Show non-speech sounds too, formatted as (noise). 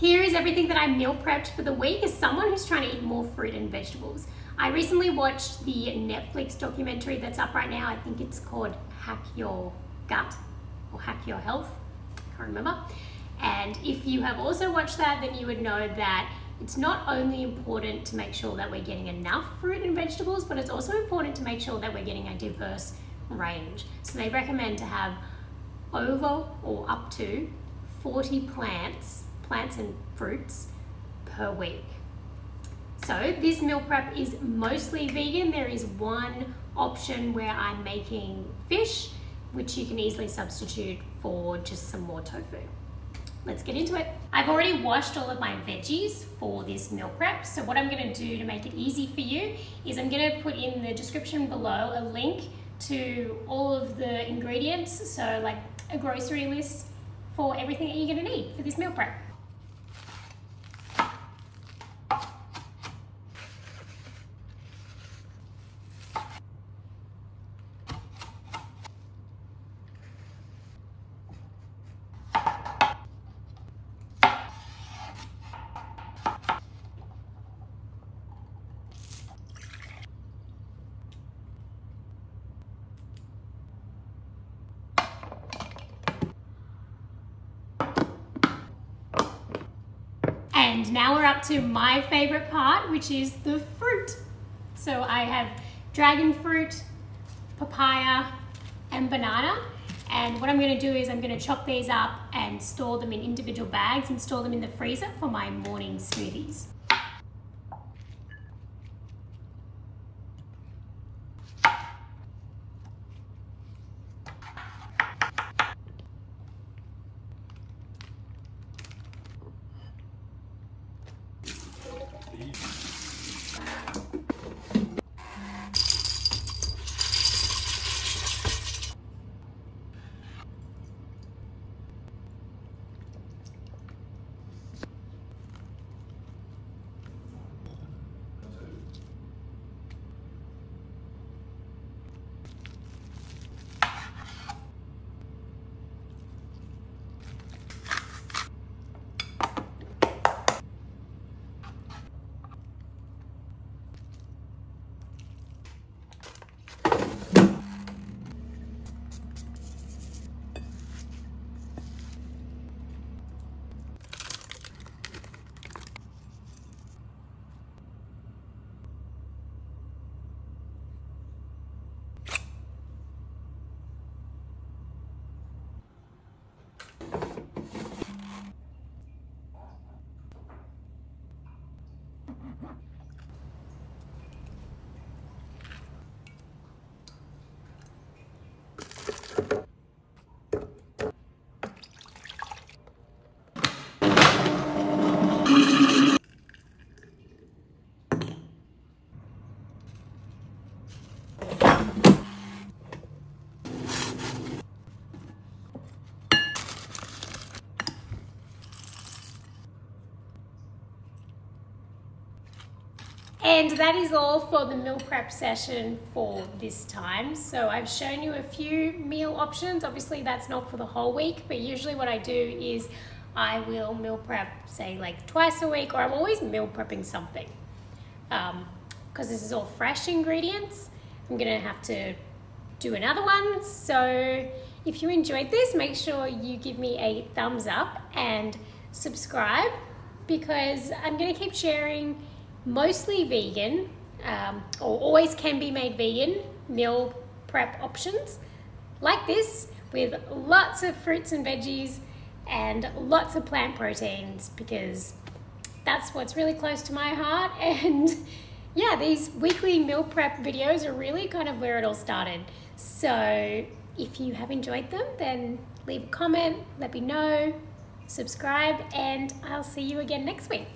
Here is everything that I meal prepped for the week as someone who's trying to eat more fruit and vegetables. I recently watched the Netflix documentary that's up right now. I think it's called Hack Your Gut or Hack Your Health. I can't remember. And if you have also watched that, then you would know that it's not only important to make sure that we're getting enough fruit and vegetables, but it's also important to make sure that we're getting a diverse range. So they recommend to have over or up to 40 plants, plants and fruits per week. So this meal prep is mostly vegan. There is one option where I'm making fish, which you can easily substitute for just some more tofu let's get into it. I've already washed all of my veggies for this meal prep. So what I'm gonna do to make it easy for you is I'm gonna put in the description below a link to all of the ingredients. So like a grocery list for everything that you're gonna need for this meal prep. And now we're up to my favorite part, which is the fruit. So I have dragon fruit, papaya, and banana. And what I'm gonna do is I'm gonna chop these up and store them in individual bags and store them in the freezer for my morning smoothies. And that is all for the meal prep session for this time. So I've shown you a few meal options. Obviously that's not for the whole week, but usually what I do is I will meal prep say like twice a week or I'm always meal prepping something. Because um, this is all fresh ingredients. I'm gonna have to do another one. So if you enjoyed this, make sure you give me a thumbs up and subscribe because I'm gonna keep sharing mostly vegan, um, or always can be made vegan meal prep options. Like this with lots of fruits and veggies and lots of plant proteins because that's what's really close to my heart. (laughs) And yeah these weekly meal prep videos are really kind of where it all started. So if you have enjoyed them then leave a comment let me know subscribe and I'll see you again next week